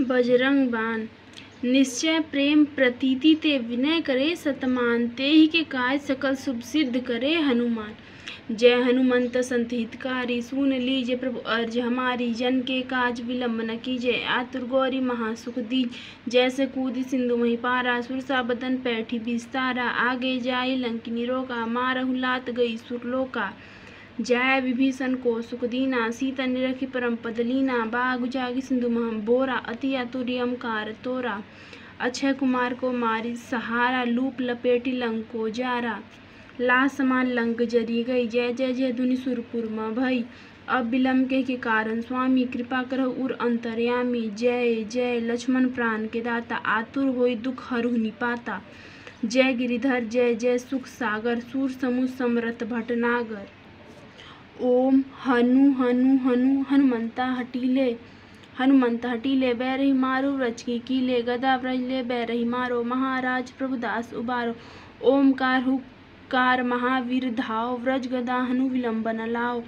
बजरंग बाण। निश्चय प्रेम प्रतीति ते विनय करे सतमान, ते ही के काय सकल शुभ सिद्ध करे हनुमान। जय हनुमंत संत हितकारी, सुन लीजिए प्रभु अर्ज़ हमारी, जन के काज विलम्ब न कीजिए। आतुर गौरी महासुख दी जैसे कूद सिंधु मही पारा सुरसा बदन पैठी बिस्तारा। आगे जाई लंकिनी रोका, मारहु लात गई सुरलोका जय विभीषण को सुखदीना सीता निरखी परम पदलीना बाग जागी सिंधु महम बोरा अति अतुरियम कार तोरा। अक्षय कुमार को मारी सहारा लूप लपेटी लंक को जारा। ला समान लंक जरी गई जय जय जय धुनि सुरपुर में भई। अब विलम्ब के, के कारण स्वामी कृपा करो उर अंतर्यामी। जय जय लक्ष्मण प्राण के दाता आतुर होई दुख हरु निपाता। जय गिरिधर जय जय सुख सागर सूर समूह समरथ भटनागर। ओम हनु हनु हनु, हनुमंता हटीले। हनुमंत हटीले बैरही मारो रच की कीले, गदा व्रजले बैरही मारो, महाराज प्रभुदास उबारो। ओमकार हुकार महावीर धाओ, व्रज गदा हनु विलंबन लाओ।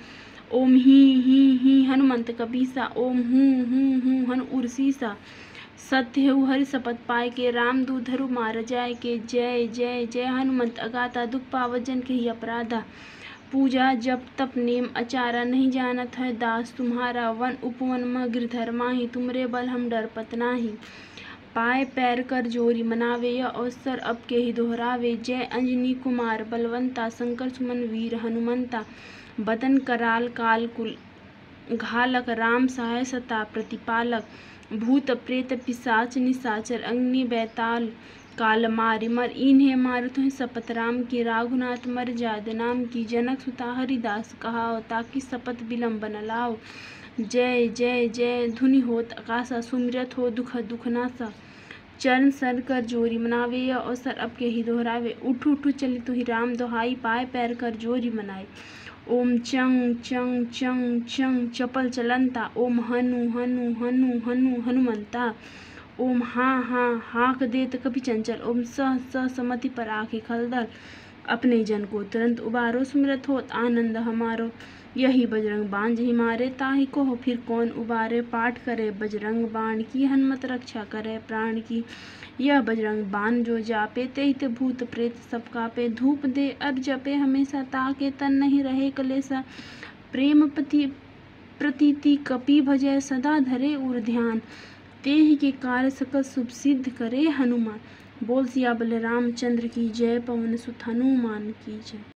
ओम ही ही ही, हनुमंत कबीसा ओम हूँ हूँ हूँ, हनु उर्सीसा सत्य हु हरि शपथ पाए के, राम दूधरु मार जाय के, जय जय जय, हनुमंत अगाता दुख पावजन के ही अपराधा। पूजा जब तप नेम अचारा नहीं जानत है, दास तुम्हारा वन उपवन में गिरधर माही तुमरे बल हम डर पतनाही पाए पैर कर जोरी मनावे या अवसर अब के ही दोहरावे। जय अंजनी कुमार, बलवंता, शंकर सुमन, वीर हनुमंता, बदन कराल काल कुल, घालक राम सहाय सता, प्रतिपालक, भूत प्रेत पिशाच निसाचर, अग्नि बैताल काल मारि, मर इन्हें मारुत हैं सपत राम की राघुनाथ, मर जाद नाम की जनक सुता हरिदास कहाओ, ताकि सपत विलम्ब न लाओ। जय जय जय, धुनि होत आकाशा, सुमिरत हो दुख दुख नासा। चरण सर कर जोरी मनावे अवसर अब के ही दोहरावे। उठ उठ, चली तो ही राम, दोहाई पाए पैर कर जोरी मनाए। ओम चंग चंग चंग चंग, चपल चलंता। ओम हनु हनु हनु हनु, हनुमंता। ओम हाँ हाँ हाँक देत कभी चंचल। ओम सह सह समति पर आखि खलदल अपने जन को तुरंत उबारो सुमिरत होत आनंद हमारो। यही बजरंग बाण जही मारे, ताही को हो फिर कौन उबारे। पाठ करे बजरंग बाण की, हनुमत रक्षा करे प्राण की। यह बजरंग बाण जो जापे ते हित भूत प्रेत सब कापे। धूप दे अर जपे, हमेशा ताके तन नहीं रहे कलेसा। प्रेम पति, प्रतीति कपि भजय सदा धरे उर ध्यान। ते ही के कार्य सकल शुभ सिद्ध करे हनुमान। बोल सिया बल रामचंद्र की जय पवन सुत हनुमान की जय।